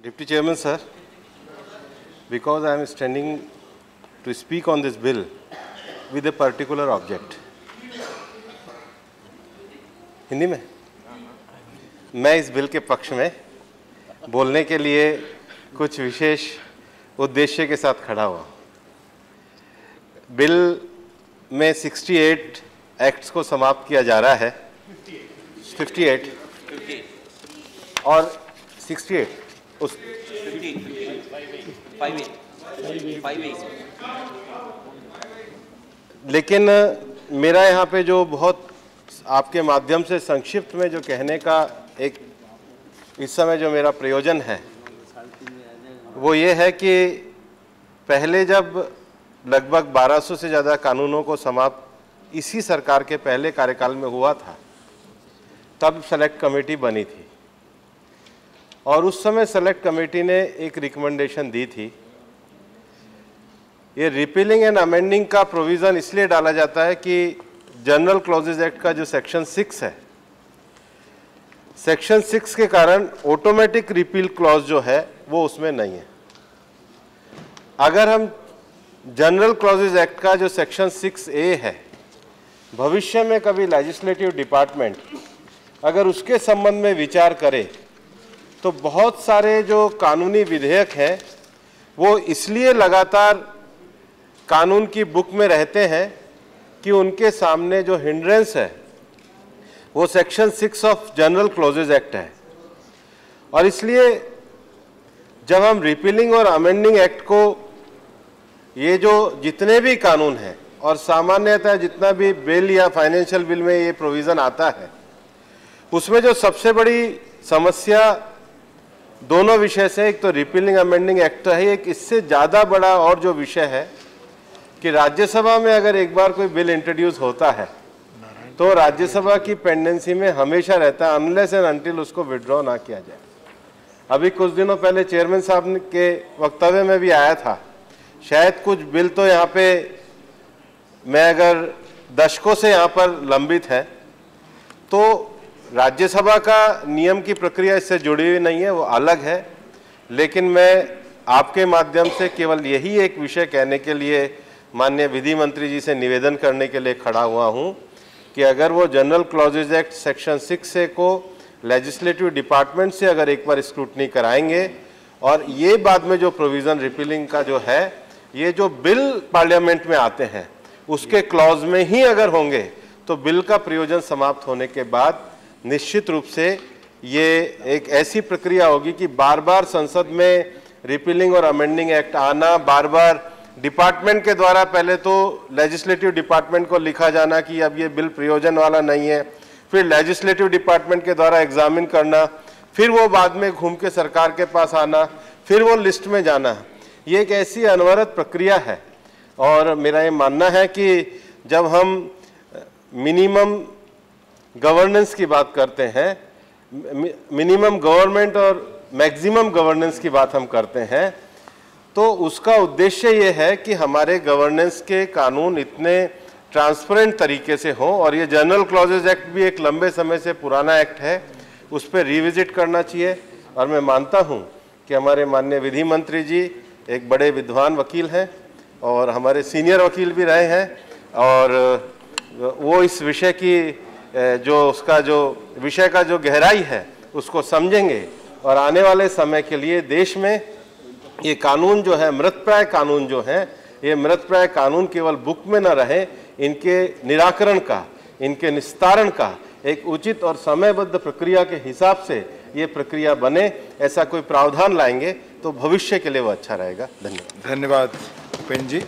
Deputy Chairman, sir, because I am standing to speak on this bill with a particular object. Hindi में मैं इस bill के पक्ष में बोलने के लिए कुछ विशेष उद्देश्य के साथ खड़ा हुआ बिल में 68 एक्ट्स को समाप्त किया जा रहा है 58 और 68 उस लेकिन, मेरा यहाँ पे जो बहुत आपके माध्यम से संक्षिप्त में जो कहने का एक इस समय जो मेरा प्रयोजन है, वो ये है कि पहले जब लगभग 1200 से ज़्यादा कानूनों को समाप्त इसी सरकार के पहले कार्यकाल में हुआ था, तब सेलेक्ट कमेटी बनी थी। और उस समय सेलेक्ट कमेटी ने एक रिकमेंडेशन दी थी। ये रिपीलिंग एंड अमेंडिंग का प्रोविज़न इसलिए डाला जाता है कि जनरल क्लॉजेज एक्ट का जो सेक्शन सिक्स है सेक्शन सिक्स के कारण ऑटोमेटिक रिपील क्लॉज जो है, वो उसमें नहीं है। अगर हम जनरल क्लॉजेज एक्ट का जो सेक्शन सिक्स ए है, भविष्य में कभी लेजिस्लेटिव डिपार्टमेंट अगर उसके संबंध में विचार करे तो बहुत सारे जो कानूनी विधेयक हैं, वो इसलिए लगातार कानून की बुक में रहते हैं कि उनके सामने जो हिंड्रेंस है, वो section six of general clauses act है। और इसलिए जब हम रिपीलिंग और अमेंडिंग एक्ट को, ये जो जितने भी कानून हैं, और सामान्यतः जितना भी बिल या फाइनेंशियल बिल में ये प्रोविज़न आता है, उसमें जो सबसे बड़ी समस्या दोनों विषय से एक तो रिपीलिंग अमेंडिंग एक्ट है एक इससे ज़्यादा बड़ा और जो विषय है कि राज्यसभा में अगर एक बार कोई बिल इंट्रोड्यूस होता है तो राज्यसभा की पेंडेंसी में हमेशा रहता है अनलेस एंड अनटिल उसको विड्रॉ ना किया जाए। अभी कुछ दिनों पहले चेयरमैन साहब के वक्तव्य में भी आया था शायद कुछ बिल तो यहाँ पे मैं अगर दशकों से यहाँ पर लंबित है तो राज्यसभा का नियम की प्रक्रिया इससे जुड़ी हुई नहीं है, वो अलग है। लेकिन मैं आपके माध्यम से केवल यही एक विषय कहने के लिए माननीय विधि मंत्री जी से निवेदन करने के लिए खड़ा हुआ हूँ कि अगर वो general clauses act section six A को लेजिस्लेटिव डिपार्टमेंट से अगर एक बार स्क्रूटनी कराएँगे, और ये बाद में जो प्रोविज़न रिपीलिंग का जो है, ये जो बिल पार्लियामेंट में आते हैं, उसके क्लॉज में ही अगर होंगे तो बिल का प्रयोजन समाप्त होने के बाद निश्चित रूप से ये एक ऐसी प्रक्रिया होगी कि बार बार संसद में रिपीलिंग और अमेंडिंग एक्ट आना बार बार डिपार्टमेंट के द्वारा पहले तो लेजिस्लेटिव डिपार्टमेंट को लिखा जाना कि अब ये बिल प्रयोजन वाला नहीं है, फिर लेजिस्लेटिव डिपार्टमेंट के द्वारा एग्जामिन करना, फिर वो बाद में घूम के सरकार के पास आना, फिर वो लिस्ट में जाना। ये एक ऐसी अनवरत प्रक्रिया है और मेरा ये मानना है कि जब हम मिनिमम गवर्नेंस की बात करते हैं मिनिमम गवर्नमेंट और मैक्सिमम गवर्नेंस की बात हम करते हैं। तो उसका उद्देश्य ये है कि हमारे गवर्नेंस के कानून इतने ट्रांसपेरेंट तरीके से हों और ये जनरल क्लॉजेज एक्ट भी एक लंबे समय से पुराना एक्ट है, उस पर रिविजिट करना चाहिए। और मैं मानता हूँ कि हमारे माननीय विधि मंत्री जी एक बड़े विद्वान वकील हैं और हमारे सीनियर वकील भी रहे हैं और वो इस विषय की जो उसका जो विषय का जो गहराई है, उसको समझेंगे। और आने वाले समय के लिए देश में ये कानून जो है, मृतप्राय कानून जो है, ये मृतप्राय कानून केवल बुक में न रहे, इनके निराकरण का, इनके निस्तारण का, एक उचित और समयबद्ध प्रक्रिया के हिसाब से ये प्रक्रिया बने, ऐसा कोई प्रावधान लाएँगे तो भविष्य के लिए वो अच्छा रहेगा। धन्यवाद। धन्यवाद उपेन्द्र जी।